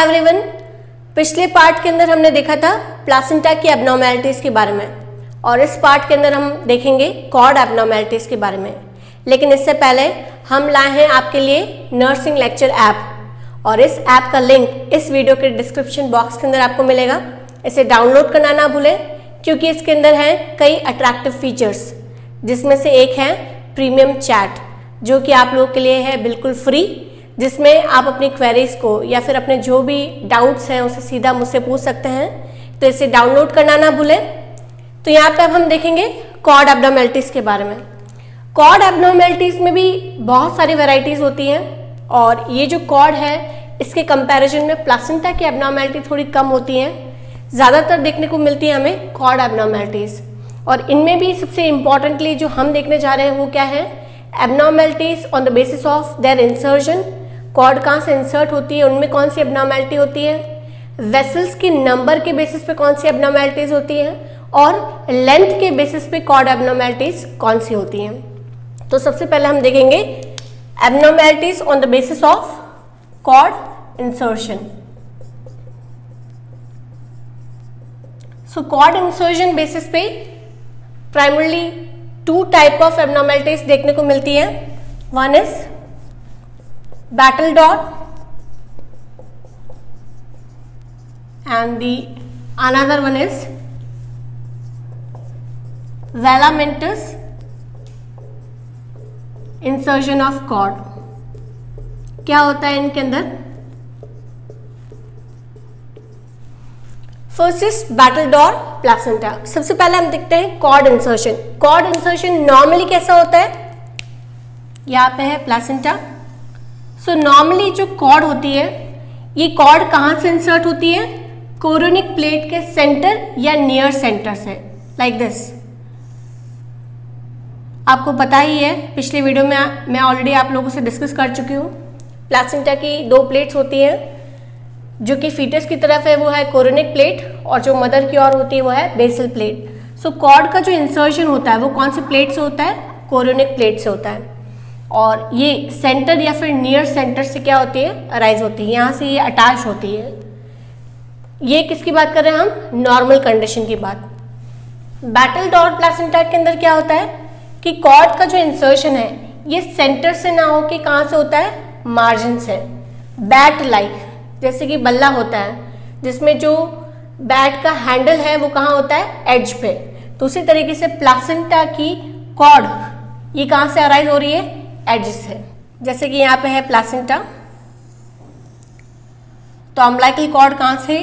Everyone पिछले part के अंदर हमने देखा था प्लासेंटा की एबनॉर्मेलिटीज़ के बारे में, और इस पार्ट के अंदर हम देखेंगे कॉर्ड एबनॉर्मेलिटीज़ के बारे में। लेकिन इससे पहले हम लाए हैं आपके लिए नर्सिंग लेक्चर ऐप और इस ऐप का लिंक इस वीडियो के डिस्क्रिप्शन बॉक्स के अंदर आपको मिलेगा। इसे डाउनलोड करना ना भूलें, क्योंकि इसके अंदर हैं कई अट्रैक्टिव फीचर्स जिसमें से एक है प्रीमियम चैट जो कि आप लोगों के लिए है बिल्कुल फ्री जिसमें आप अपनी क्वेरीज को या फिर अपने जो भी डाउट्स हैं उसे सीधा मुझसे पूछ सकते हैं। तो इसे डाउनलोड करना ना भूलें। तो यहाँ पे अब हम देखेंगे कॉड एबनॉर्मेलिटीज़ के बारे में। कॉड एबनॉर्मेलिटीज़ में भी बहुत सारी वेराइटीज़ होती हैं और ये जो कॉर्ड है, इसके कंपैरिजन में प्लासेंटा की एबनॉर्मेलिटी थोड़ी कम होती हैं। ज़्यादातर देखने को मिलती है हमें कॉर्ड एबनॉर्मेलिटीज़ और इनमें भी सबसे इम्पॉर्टेंटली जो हम देखने जा रहे हैं वो क्या है? Abnormalities on the basis of their insertion cord कहाँ से इंसर्ट होती है, उनमें कौन सी एबनॉर्मेलिटी होती है? वेसल्स के नंबर के बेसिस पे कौन सी एबनॉर्मेलिटीज होती हैं? और लेंथ के बेसिस पे कॉर्ड एबनॉर्मेलिटीज कौन सी होती हैं? तो सबसे पहले हम देखेंगे abnormalities on the basis of cord insertion so cord insertion basis पे primarily two type of abnormalities देखने को मिलती है. One is battledore and the another one is velamentous insertion of cord क्या होता है इनके अंदर? First is battle Dar placenta सबसे पहले हम देखते हैं cord insertion cord insertion normally कैसा होता है? यहाँ पे है प्लासेंटा सो नॉर्मली जो कॉर्ड होती है ये कॉर्ड कहाँ से इंसर्ट होती है? कोरोनिक प्लेट के सेंटर या नियर सेंटर से लाइक like दिस आपको पता ही है पिछले वीडियो में मैं ऑलरेडी आप लोगों से डिस्कस कर चुकी हूँ। प्लासेंटा की दो प्लेट्स होती हैं जो कि फीटस की तरफ़ है वो है कोरोनिक प्लेट और जो मदर की ओर होती है वो है basal plate so so, cord का जो इंसर्शन होता है वो कौन से प्लेट से होता है? कोरोनिक प्लेट से होता है। और ये सेंटर या फिर नियर सेंटर से क्या होती है? अराइज होती है। यहाँ से ये अटैच होती है। ये किसकी बात कर रहे हैं हम? नॉर्मल कंडीशन की बात। बैटल डॉट प्लासेंटा के अंदर क्या होता है? कि कॉर्ड का जो इंसर्शन है, ये सेंटर से ना हो कि कहाँ से होता है? मार्जिन से। बैट लाइक जैसे कि बल्ला होता है, जिसमें जो बैट का हैंडल है, वो कहाँ होता है? एज पे। तो उसी तरीके से प्लासेंटा की कॉर्ड ये कहाँ से अराइज हो रही है? एडजस्ट है। जैसे कि यहाँ पे है प्लासेंटा। तो अम्लाइकल कॉर्ड कहाँ से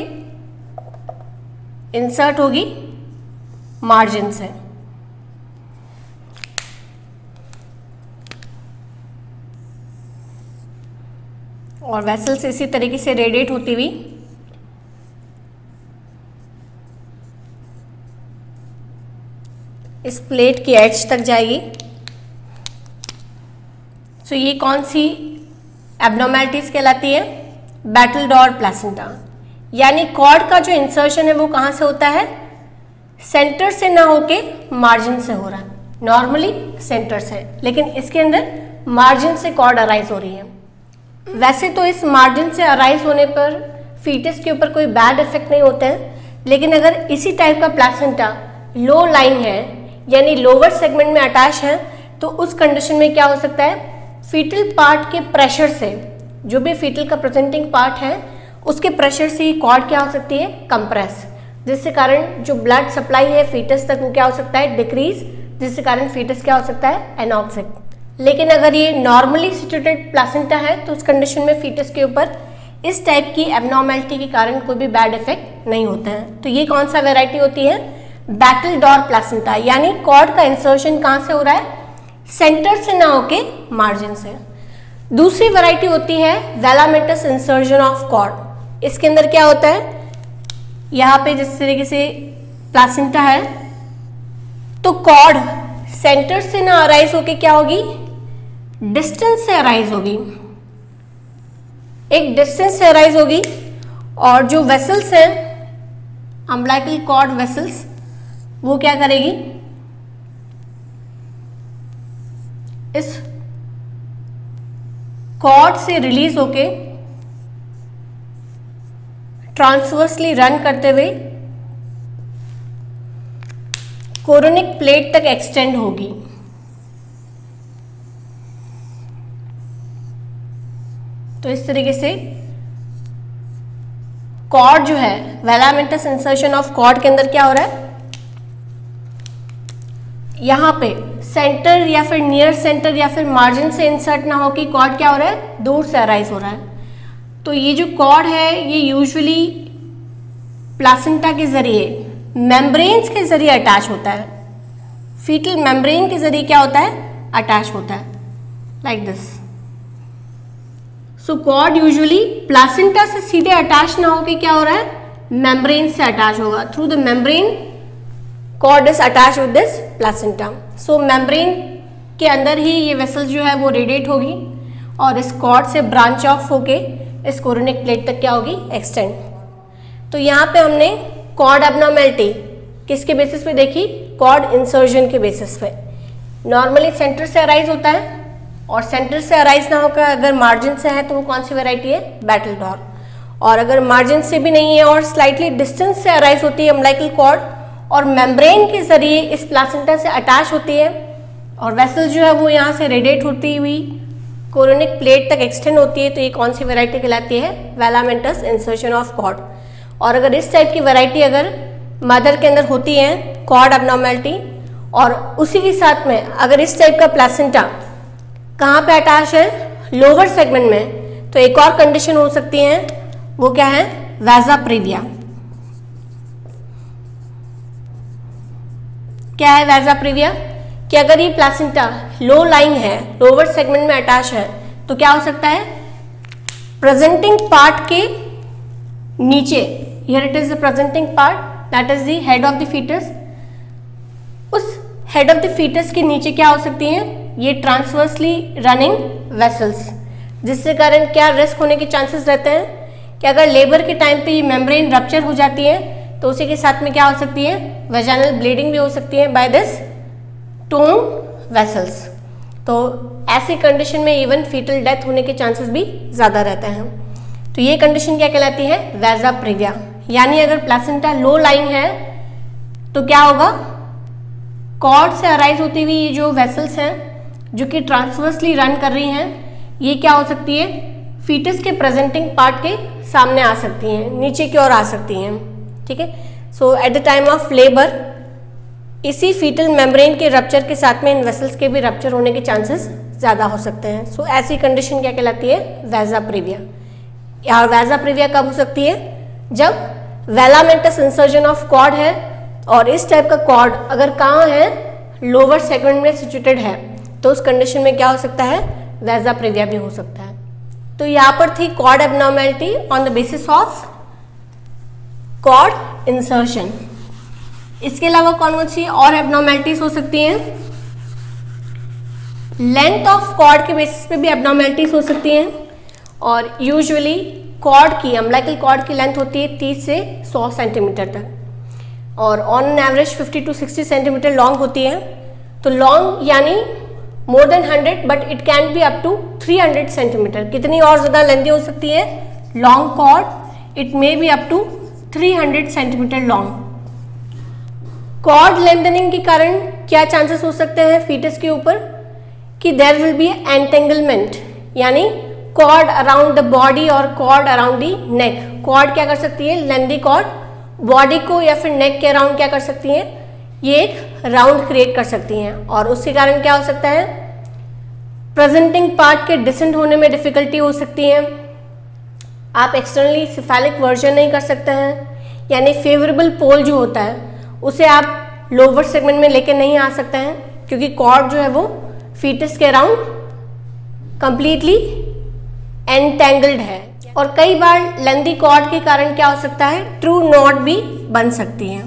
इंसर्ट होगी? मार्जिन से और वेसल्स इसी तरीके से रेडिएट होती हुई इस प्लेट की एज तक जाएगी। सो so, ये कौन सी एबनॉर्मेलिटीज कहलाती है? बैटल डॉर प्लासेंटा यानी कॉर्ड का जो इंसर्शन है वो कहाँ से होता है? सेंटर से ना होके मार्जिन से हो रहा है। नॉर्मली सेंटर से। लेकिन इसके अंदर मार्जिन से कॉर्ड अराइज हो रही है। वैसे तो इस मार्जिन से अराइज होने पर फीटस के ऊपर कोई बैड इफ़ेक्ट नहीं होते हैं। लेकिन अगर इसी टाइप का प्लासेंटा लो लाइन है यानी लोअर सेगमेंट में अटैच है तो उस कंडीशन में क्या हो सकता है? फीटल पार्ट के प्रेशर से, जो भी फीटल का प्रेजेंटिंग पार्ट है, उसके प्रेशर से कॉर्ड क्या हो सकती है? कंप्रेस जिसके कारण जो ब्लड सप्लाई है फीटस तक वो क्या हो सकता है? डिक्रीज जिसके कारण फीटस क्या हो सकता है? एनॉक्सिक लेकिन अगर ये नॉर्मली सिचुएटेड प्लासेंटा है तो उस कंडीशन में फीटस के ऊपर इस टाइप की एबनॉर्मेलिटी के कारण कोई भी बैड इफ़ेक्ट नहीं होता है। तो ये कौन सा वेराइटी होती है? बैटल डॉर प्लासेंटा यानी कॉर्ड का इंसर्शन कहाँ से हो रहा है? सेंटर से ना होके मार्जिन से दूसरी वैरायटी होती है वेलामेंटस इंसर्जन ऑफ़ कॉर्ड। इसके अंदर क्या होता है? यहाँ पे जिस तरीके से प्लासिंटा है तो कॉर्ड सेंटर से ना अराइज होके क्या होगी? डिस्टेंस से अराइज होगी। एक डिस्टेंस से अराइज होगी और जो वेसल्स हैं अम्बलाइकल कॉर्ड वेसल्स, वो क्या करेगी? इस कॉर्ड से रिलीज़ होके ट्रांसवर्सली रन करते हुए कोरोनिक प्लेट तक एक्सटेंड होगी। तो इस तरीके से कॉर्ड जो है वेलामेंटस इंसर्शन ऑफ़ कॉर्ड के अंदर क्या हो रहा है? यहाँ पे सेंटर या फिर नियर सेंटर या फिर मार्जिन से इंसर्ट ना हो कि कॉर्ड क्या हो रहा है? दूर से अराइज हो रहा है। तो ये जो कॉर्ड है, ये यूजुअली प्लासेंटा के ज़रिए मेम्ब्रेन्स के ज़रिए अटैच होता है। फीटल मेम्ब्रेन के ज़रिए क्या होता है? अटैच होता है। Like this so cord usually placenta से सीधे अटैच ना होकर क्या हो रहा है? मेम्ब्रेन से अटैच होगा। Through the membrane cord is attach with this placenta so membrane के अंदर ही ये वेसल जो है वो रेडिएट होगी और इस कॉर्ड से ब्रांच ऑफ़ होके इस कोरोनिक प्लेट तक क्या होगी? एक्सटेंड तो यहाँ पे हमने कॉर्ड एबनॉर्मेलिटी किसके बेसिस पे देखी? कॉर्ड इंसर्जन के बेसिस पे. नॉर्मली सेंटर से अराइज होता है और सेंटर से अराइज ना होकर अगर मार्जिन से है तो वो कौन सी वेराइटी है? बैटल डॉर और अगर मार्जिन से भी नहीं है और स्लाइटली डिस्टेंस से अराइज होती है अम्लाइकल कॉर्ड और मेम्ब्रेन के ज़रिए इस प्लासेंटा से अटैच होती है और वेसल जो है वो यहाँ से रेडिएट होती हुई कोरोनिक प्लेट तक एक्सटेंड होती है तो ये कौन सी वेराइटी कहलाती है? वेलामेंटस इंसर्शन ऑफ़ कॉड और अगर इस टाइप की वेराइटी अगर मदर के अंदर होती है कॉर्ड अबनॉर्मेलिटी और उसी के साथ में अगर इस टाइप का प्लासेंटा कहाँ पे अटैच है? लोअर सेगमेंट में तो एक और कंडीशन हो सकती है, वो क्या है? वैजा प्रीविया क्या है वैजा प्रीविया? कि अगर ये प्लासिंटा लो लाइंग है लोअर सेगमेंट में अटैच है तो क्या हो सकता है? प्रेजेंटिंग पार्ट के नीचे here it is the presenting part that is the head of the foetus उस हेड ऑफ़ द फीटस के नीचे क्या हो सकती है? ये ट्रांसवर्सली रनिंग वेसल्स जिससे कारण क्या रिस्क होने के चांसेस रहते हैं? कि अगर लेबर के टाइम पे ये मेम्ब्रेन रप्चर हो जाती है तो उसी के साथ में क्या हो सकती है? वेजाइनल ब्लीडिंग भी हो सकती है बाय दिस टोन वेसल्स तो ऐसी कंडीशन में इवन फीटल डेथ होने के चांसेस भी ज़्यादा रहते हैं। तो ये कंडीशन क्या कहलाती है? वेजा प्रिव्या यानी अगर प्लासेंटा लो लाइंग है तो क्या होगा? कॉर्ड से अराइज होती हुई ये जो वेसल्स हैं, जो कि ट्रांसवर्सली रन कर रही हैं, ये क्या हो सकती है? फीटस के प्रेजेंटिंग पार्ट के सामने आ सकती हैं, नीचे की ओर आ सकती हैं। ठीक है? So at the time of labour इसी फीटल मेम्ब्रेन के रप्चर के साथ में इन वेसल्स के भी रप्चर होने के चांसेस ज़्यादा हो सकते हैं। सो so, ऐसी कंडीशन क्या कहलाती है? वैजा प्रीविया या वैजा प्रीविया कब हो सकती है? जब वेलामेंटस इंसर्जन ऑफ़ कॉर्ड है और इस टाइप का कॉर्ड अगर कहाँ है? लोअर सेगमेंट में सिचुएटेड है। तो उस कंडीशन में क्या हो सकता है? वैजा प्रिविया भी हो सकता है। तो यहाँ पर थी cord abnormality on the basis of cord insertion. इसके अलावा कौन कौन सी और एबनॉर्मेलिटीज हो सकती हैं? लेंथ ऑफ़ कॉर्ड के बेसिस पे भी एबनॉर्मेलिटीज हो सकती हैं। और यूजुअली कॉर्ड की अम्लाइकल कॉर्ड की लेंथ होती है 30 से 100 सेंटीमीटर तक। और on average 50 to 60 centimetre long होती है। तो लॉन्ग यानी more than 100 but it can be up to 300 centimetre कितनी और ज़्यादा लेंथी हो सकती है? Long cord it may be up to 300 centimetre long cord lengthening के कारण क्या चांसेस हो सकते हैं फीटस के ऊपर? कि देर विल बी एंटेंगलमेंट यानी कॉर्ड अराउंड द बॉडी और cord around the neck cord क्या कर सकती है? लेंदी कॉर्ड बॉडी को या फिर नेक के अराउंड क्या कर सकती है? ये एक राउंड क्रिएट कर सकती हैं। और उसके कारण क्या हो सकता है? प्रेजेंटिंग पार्ट के डिसेंट होने में डिफिकल्टी हो सकती है। आप एक्सटर्नली सिफेलिक वर्जन नहीं कर सकते हैं। यानी फेवरेबल पोल जो होता है, उसे आप लोअर सेगमेंट में लेके नहीं आ सकते हैं, क्योंकि कॉर्ड जो है वो फीटस के अराउंड कंप्लीटली एंटेंगल्ड है। और कई बार लेंदी कॉर्ड के कारण क्या हो सकता है ट्रू नॉट भी बन सकती है।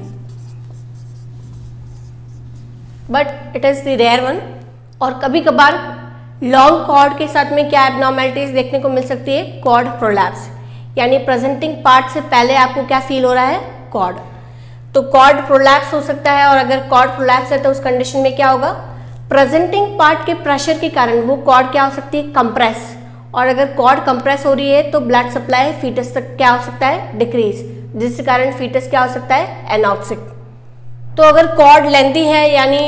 But it is the rare one और कभी कभार लॉन्ग कॉर्ड के साथ में क्या एबनॉर्मेलिटीज देखने को मिल सकती है कॉर्ड प्रोलैप्स यानी प्रेजेंटिंग पार्ट से पहले आपको क्या फील हो रहा है? कॉर्ड तो कॉर्ड प्रोलैप्स हो सकता है और अगर कॉर्ड प्रोलैप्स है तो उस कंडीशन में क्या होगा? प्रेजेंटिंग पार्ट के प्रेशर के कारण वो कॉर्ड क्या हो सकती है? कंप्रेस और अगर कॉर्ड कंप्रेस हो रही है तो ब्लड सप्लाई फीटस तक क्या हो सकता है? डिक्रीज जिसके कारण फीटस क्या हो सकता है? एनॉक्सिक तो अगर कॉर्ड लेंथी है, यानी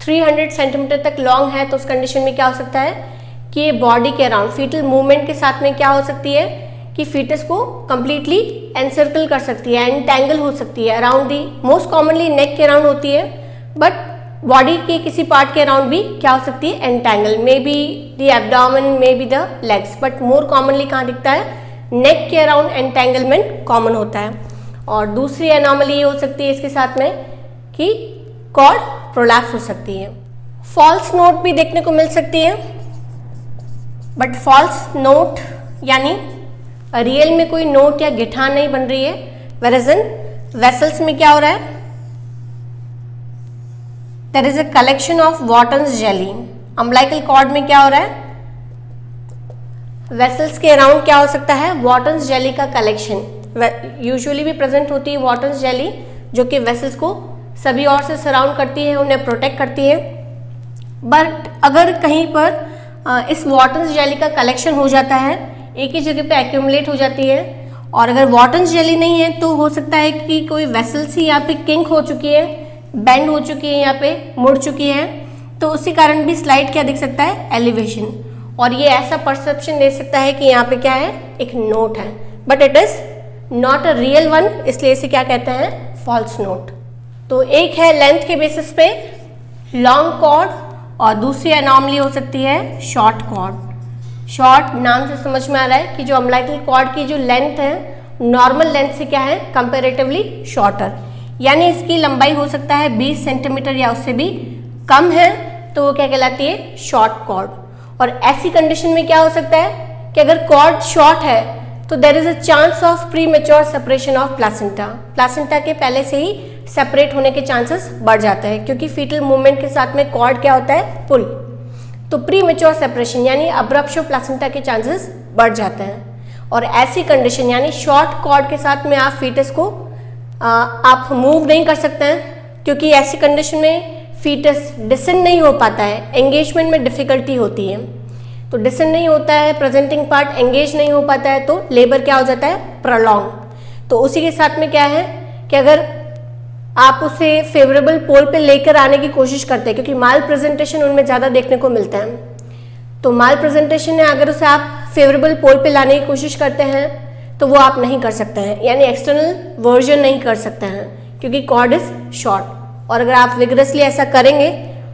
300 सेंटीमीटर तक लॉन्ग है तो उस कंडीशन में क्या हो सकता है? कि ये बॉडी के अराउंड फीटल मूवमेंट के साथ में क्या हो सकती है? कि फीटस को कंप्लीटली एनसर्कल कर सकती है एंटेंगल हो सकती है around the most commonly neck के अराउंड होती है बट बॉडी के किसी पार्ट के अराउंड भी क्या हो सकती है entangle may be the abdomen may be the legs but more commonly कहाँ दिखता है? नेक के अराउंड एंटेंगलमेंट कॉमन होता है। और दूसरी एनॉमली ये हो सकती है इसके साथ में कि कॉर्ड प्रोलैप्स हो सकती है। फॉल्स नोट भी देखने को मिल सकती है बट फॉल्स नोट यानी रियल में कोई नोट या गिठान नहीं बन रही है। वेरजन वेसल्स में क्या हो रहा है? There is a collection of Wharton's jelly umbilical cord में क्या हो रहा है? वेसल्स के अराउंड क्या हो सकता है? वॉटन्स जेली का कलेक्शन यूजुअली भी प्रेजेंट होती है वॉटन्स जेली जो कि वेसल्स को सभी ओर से सराउंड करती है, उन्हें प्रोटेक्ट करती है। बट अगर कहीं पर इस वॉटन्स जेली का कलेक्शन हो जाता है एक ही जगह पे एक्यूमुलेट हो जाती है। और अगर वॉटन्स जेली नहीं है तो हो सकता है कि कोई वेसल्स ही यहाँ पे किंक हो चुकी है बेंड हो चुकी है, यहाँ पे मुड़ चुकी है। तो उसी कारण भी स्लाइड क्या दिख सकता है? एलिवेशन और ये ऐसा परसेप्शन दे सकता है कि यहाँ पे क्या है? एक नोट है। But it is not a real one इसलिए इसे क्या कहते हैं? फॉल्स नोट तो एक है लेंथ के बेसिस पे लॉन्ग कॉर्ड और दूसरी अनॉमली हो सकती है शॉर्ट कॉर्ड शॉर्ट नाम से समझ में आ रहा है कि जो अम्लाइकल कॉर्ड की जो लेंथ है, नॉर्मल लेंथ से क्या है कंपेरेटिवली शॉर्टर यानी इसकी लंबाई हो सकता है 20 सेंटीमीटर या उससे भी कम है तो वो क्या कहलाती है शॉर्ट कॉर्ड और ऐसी कंडीशन में क्या हो सकता है कि अगर कॉर्ड शॉर्ट है तो there is a chance of premature separation of placenta placenta के पहले से ही सेपरेट होने के चांसेस बढ़ जाते हैं, क्योंकि फीटल मूवमेंट के साथ में कॉर्ड क्या होता है पुल तो प्री मेच्योर सेपरेशन यानी अब्रप्शो प्लासेंटा के चांसेस बढ़ जाते हैं। और ऐसी कंडीशन यानी शॉर्ट कॉर्ड के साथ में आप फीटस को आ, आप मूव नहीं कर सकते हैं क्योंकि ऐसी कंडीशन में फीटस डिसेंड नहीं हो पाता है एंगेजमेंट में डिफिकल्टी होती है। तो डिसेंड नहीं होता है प्रेजेंटिंग पार्ट एंगेज नहीं हो पाता है तो लेबर क्या हो जाता है? प्रलॉन्ग तो उसी के साथ में क्या है कि अगर आप उसे फेवरेबल पोल पे लेकर आने की कोशिश करते हैं, क्योंकि माल प्रेजेंटेशन उनमें ज़्यादा देखने को मिलता है। तो माल प्रेजेंटेशन में अगर उसे आप फेवरेबल पोल पे लाने की कोशिश करते हैं तो वो आप नहीं कर सकते हैं। यानी एक्सटर्नल वर्जन नहीं कर सकते हैं, क्योंकि कॉर्ड इज़ शॉर्ट और अगर आप विग्रसली ऐसा करेंगे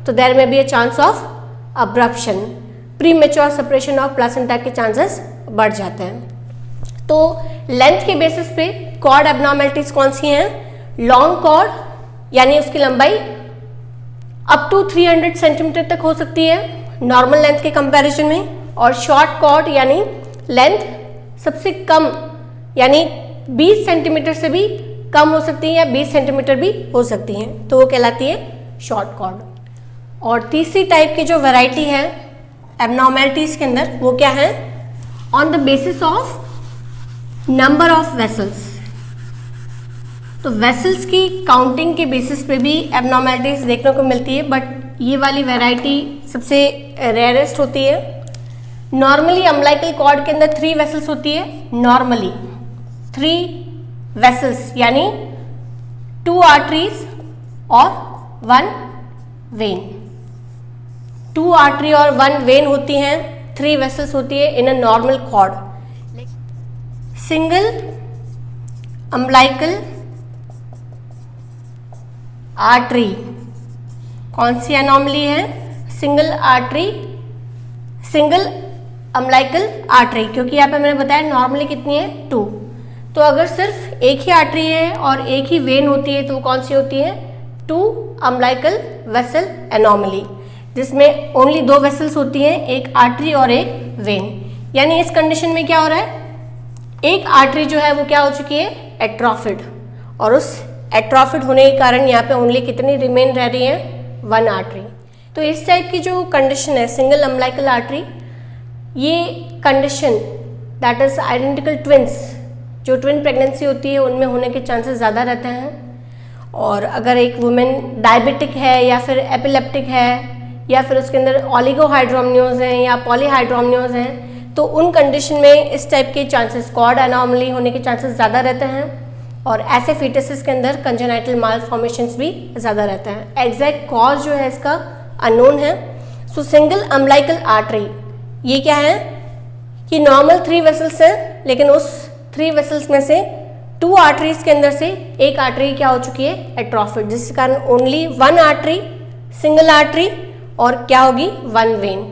तो there may be a chance of abruption premature separation of placenta के चांसेस बढ़ जाते हैं। तो लेंथ के बेसिस पे कॉर्ड एबनॉर्मेलिटीज कौन सी हैं? लॉन्ग कॉर्ड यानी उसकी लंबाई अप टू 300 सेंटीमीटर तक हो सकती है नॉर्मल लेंथ के कंपैरिजन में, और शॉर्ट कॉर्ड यानी लेंथ सबसे कम, यानी 20 सेंटीमीटर से भी कम हो सकती है या 20 सेंटीमीटर भी हो सकती हैं। तो वो कहलाती है शॉर्ट कॉर्ड और तीसरी टाइप की जो वैरायटी है एबनॉर्मेलिटीज के अंदर, वो क्या है? On the basis of number of vessels तो वेसल्स की काउंटिंग के बेसिस पे भी एबनॉर्मेलिटीज देखने को मिलती है बट ये वाली वेराइटी सबसे रेयरेस्ट होती है। नॉर्मली अम्लाइकल कॉर्ड के अंदर थ्री वेसल्स होती है। नॉर्मली थ्री वेसल्स यानी टू आर्टरीज और वन वेन टू आर्टरी और वन वेन होती हैं थ्री वेसल्स होती है in a normal cord single umbilical artery. कौन सी एनॉमली है? Single artery single umbilical artery क्योंकि यहाँ पे मैंने बताया नॉर्मली कितनी है? टू तो अगर सिर्फ़ एक ही आर्टरी है और एक ही वेन होती है तो कौन सी होती है? टू अम्लाइकल वेसल एनॉमली जिसमें ओनली दो वेसल्स होती हैं, एक आर्टरी और एक वेन यानी इस कंडीशन में क्या हो रहा है? एक आर्टरी जो है, वो क्या हो चुकी है? एट्रॉफिड और उस एट्रॉफिड होने के कारण यहाँ पे ओनली कितनी रिमेन रह रही है? वन आर्टरी तो इस टाइप की जो कंडीशन है सिंगल अम्लाइकल आर्टरी ये condition that is identical twins जो ट्विन प्रेगनेंसी होती है, उनमें होने के चांसेस ज़्यादा रहते हैं। और अगर एक वुमेन डायबिटिक है, या फिर एपिलेप्टिक है, या फिर उसके अंदर ऑलिगोहाइड्रोमनियोज हैं, या पॉलीहाइड्रोमनियोज हैं तो उन कंडीशन में इस टाइप के चांसेस कॉर्ड एनॉमली होने के चांसेस ज़्यादा रहते हैं। और ऐसे फीटसेस के अंदर कंजेनाइटल माल फॉर्मेशन भी ज़्यादा रहता है। एग्जैक्ट कॉज जो है इसका अनोन है। सो सिंगल अम्लाइकल आर्टरी ये क्या है? कि नॉर्मल थ्री वेसल्स हैं, लेकिन उस थ्री वेसल्स में से टू आर्टरीज के अंदर से एक आर्टरी क्या हो चुकी है? एट्रॉफिड जिसके कारण only one artery single artery और क्या होगी? वन वेन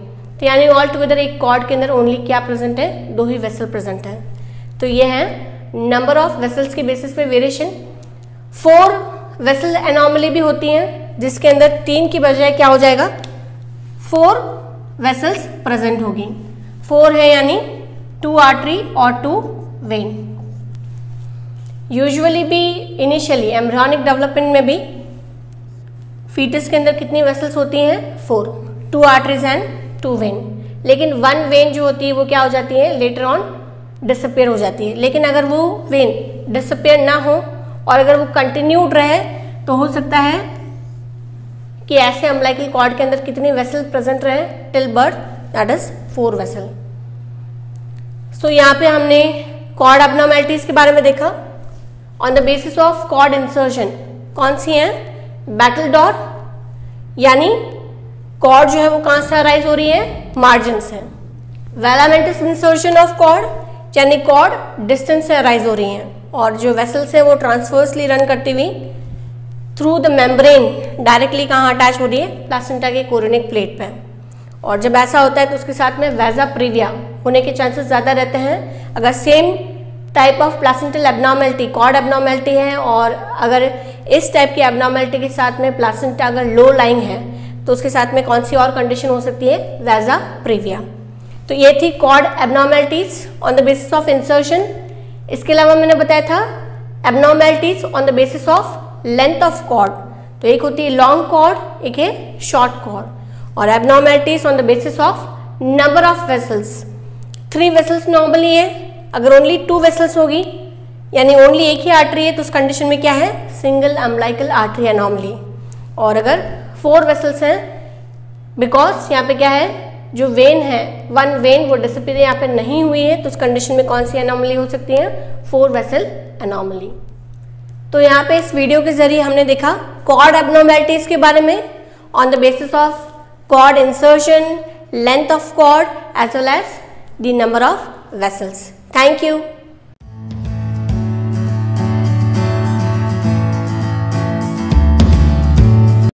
तो यानी ऑल टुगेदर एक कॉर्ड के अंदर ओनली क्या प्रेजेंट है? दो ही वेसल प्रेजेंट है। तो ये है नंबर ऑफ़ वेसल्स के बेसिस पे वेरिएशन फोर वेसल एनॉमली भी होती हैं, जिसके अंदर तीन की बजाय क्या हो जाएगा? फोर वेसल्स प्रेजेंट होगी. फोर है यानी टू आर्टरी और टू वेन यूजुअली भी इनिशियली एम्ब्रॉनिक डेवलपमेंट में भी फीटस के अंदर कितनी वेसल्स होती हैं? Four two arteries and two vein लेकिन वन वेन जो होती है, वो क्या हो जाती है? लेटर ऑन डिसअपेयर हो जाती है। लेकिन अगर वो वेन डिसअपेयर ना हो और अगर वो कंटिन्यूड रहे तो हो सकता है कि ऐसे अम्लाइकल कॉर्ड के अंदर कितनी वेसल प्रेजेंट रहे till birth that is four vessel so यहाँ पे हमने कॉर्ड एबनॉर्मेलिटीज के बारे में देखा। On the basis of cord insertion कौन सी है? बैटल डॉर यानी कॉर्ड जो है वो कहाँ से अराइज हो रही है? मार्जिन से वेलामेंटिस इंसर्शन ऑफ़ कॉर्ड यानी कॉर्ड डिस्टेंस से अराइज हो रही हैं और जो वेसल्स हैं वो ट्रांसफर्सली रन करती हुई थ्रू द मेम्ब्रेन डायरेक्टली कहाँ अटैच हो रही है? प्लासेंटा के कोरोनिक प्लेट पे। और जब ऐसा होता है तो उसके साथ में वैजा प्रीविया होने के चांसेस ज़्यादा रहते हैं। अगर same type of placental abnormality cord abnormality है और अगर इस टाइप की एबनॉर्मेलिटी के साथ में प्लासेंटा अगर लो लाइंग है तो उसके साथ में कौन सी और कंडीशन हो सकती है? वैजा प्रीविया तो ये थी cord abnormalities on the basis of insertion इसके अलावा मैंने बताया था abnormalities on the basis of length of cord तो एक होती है लॉन्ग कॉर्ड एक है शॉर्ट कॉर्ड और abnormalities on the basis of number of vessels three vessels normally है. अगर ओनली टू वेसल्स होगी, यानी ओनली एक ही आर्टरी है तो उस कंडीशन में क्या है? सिंगल अम्लाइकल आर्टरी है नॉर्मली और अगर फोर वेसल्स हैं बिकॉज़ यहाँ पे क्या है? जो वेन है वन वेन वो डिसिप्लिन यहाँ पे नहीं हुई है तो उस कंडीशन में कौन सी अनोमली हो सकती है? फोर वेसल अनोमली तो यहाँ पे इस वीडियो के ज़रिए हमने देखा कॉर्ड एबनॉर्मेलिटीज के बारे में on the basis of cord insertion length of cord as well as the number of vessels thank you